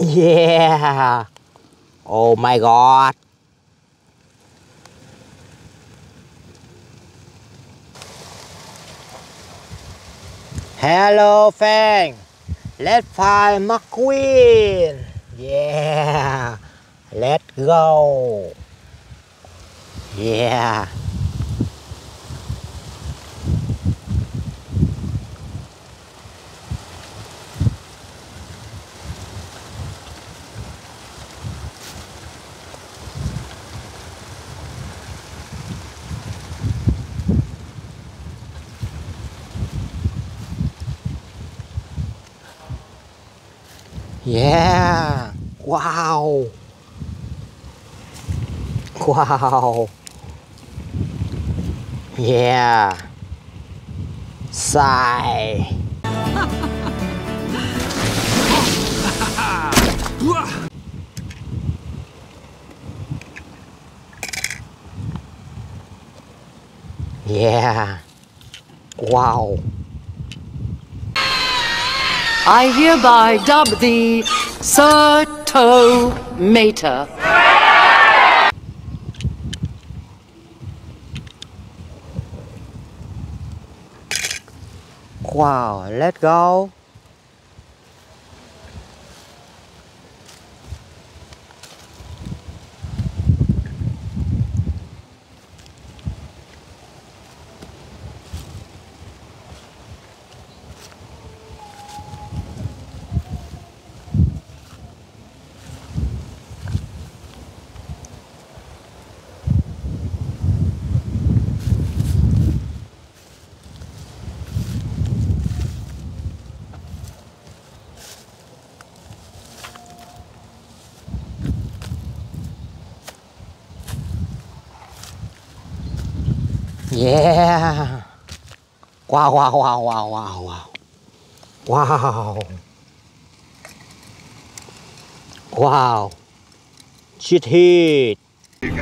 Yeah. Oh my god. Hello, Fang. Let's find McQueen. Yeah. Let's go. Yeah. Yeah. Wow. Wow. Yeah. Sigh. Yeah. Wow. I hereby dub thee Sir Tow Mater. Wow. Let's go. Yeah. Wow, wow, wow, wow, wow, wow. Wow. Wow. Shit hit. I've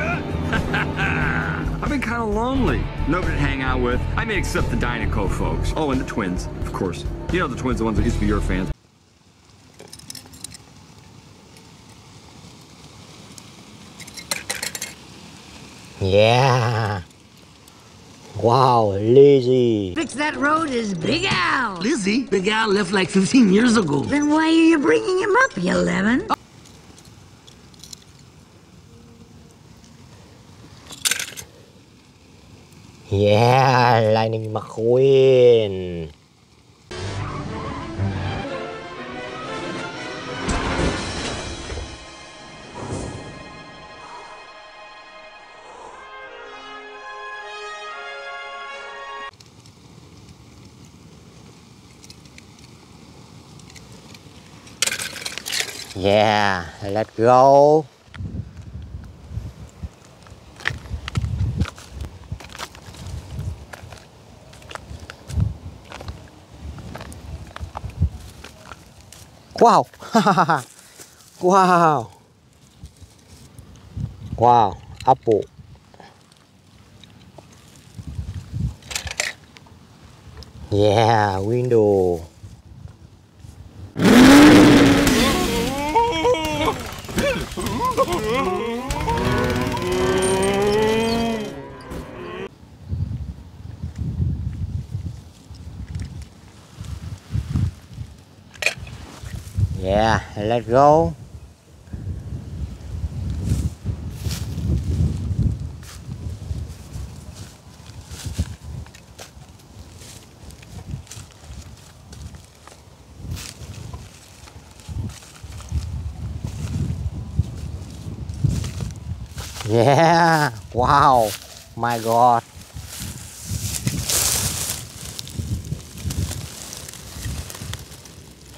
been kind of lonely. Nobody to hang out with. I mean, except the Dinoco folks. Oh, and the twins, of course. You know the twins, the ones that used to be your fans. Yeah. Wow, lazy. Fix that road is Big Al. Lizzie, Big Al left like 15 years ago. Then why are you bringing him up, you lemon? Oh. Yeah, Lightning McQueen. Yeah, let's go. Wow. wow. Wow. Apple. Yeah, window. Yeah, let's go. Yeah, wow, my god.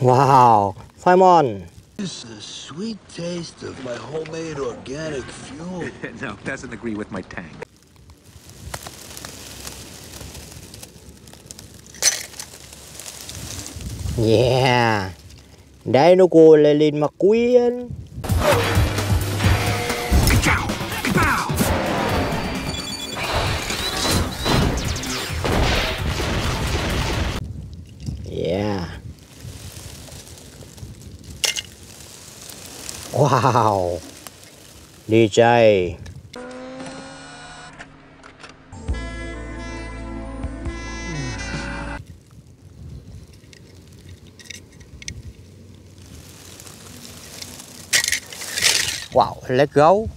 Wow, Simon. is the sweet taste of my homemade organic fuel. no, doesn't agree with my tank. Yeah. Dino cô lên lên McQueen. Yeah. Wow. DJ. Wow, let's go.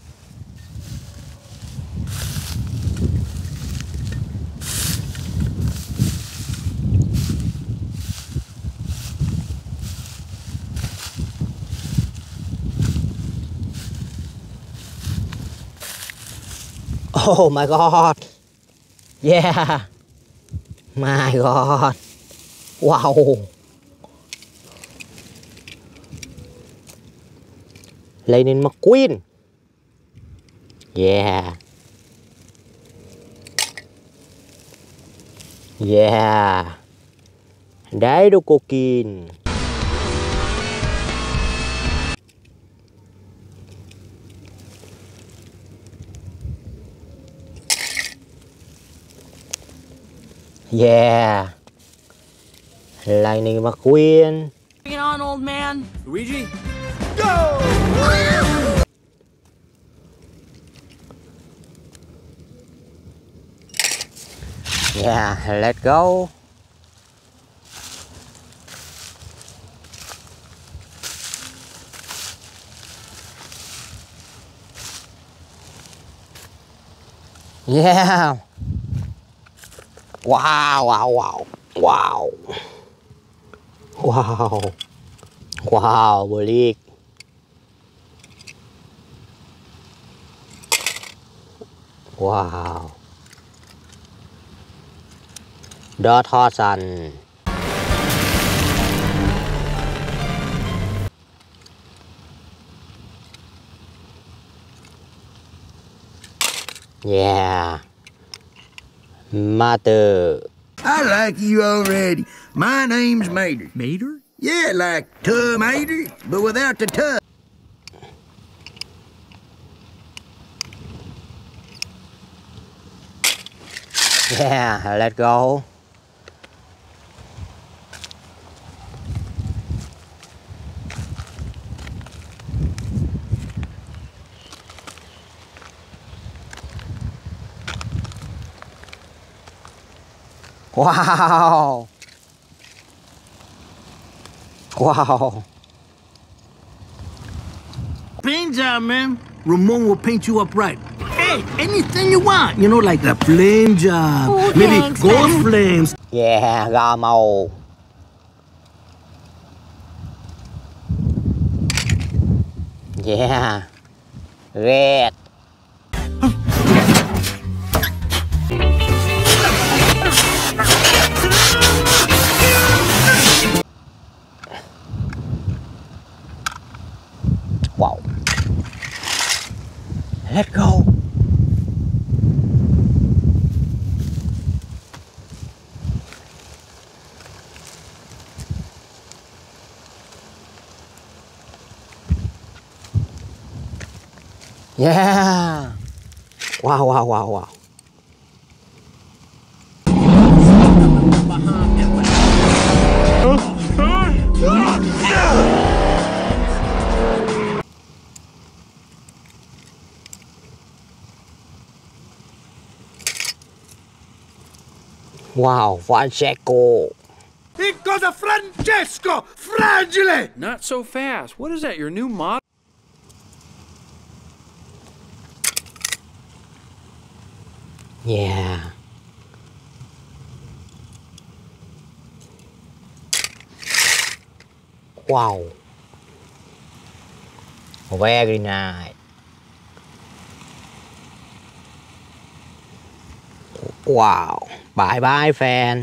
Oh my god. Yeah. My god. Wow. Lightning McQueen. Yeah. Yeah. Đấy đâu cô Kiên. Yeah. Lightning McQueen. Bring it on, old man. Luigi? Yeah, let's go. Yeah. ว้าวว้าวว้าวว้าวว้าวว้าวบอร์รี่ว้าวดอทอซันเย้ Mother. I like you already. My name's Mater. Mater? Yeah, like tomater, but without the tub. Yeah, let's go. Wow. Wow. Paint job, man. Ramon will paint you up right. Hey, anything you want. You know, like the flame job. Oh, Maybe thanks, gold man. flames. Yeah, gà màu. Yeah. Red. Let's go. Yeah. Wow, wow, wow, wow. Wow, Francesco. Ecco da Francesco! Fragile! Not so fast. What is that, your new model? Yeah. Wow. Very nice. Wow. บายบายแฟน